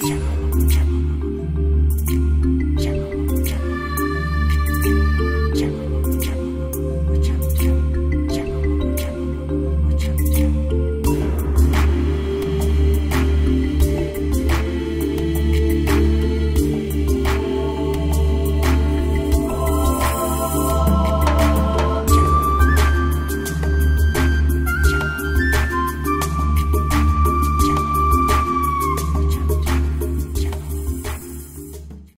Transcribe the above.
Peace.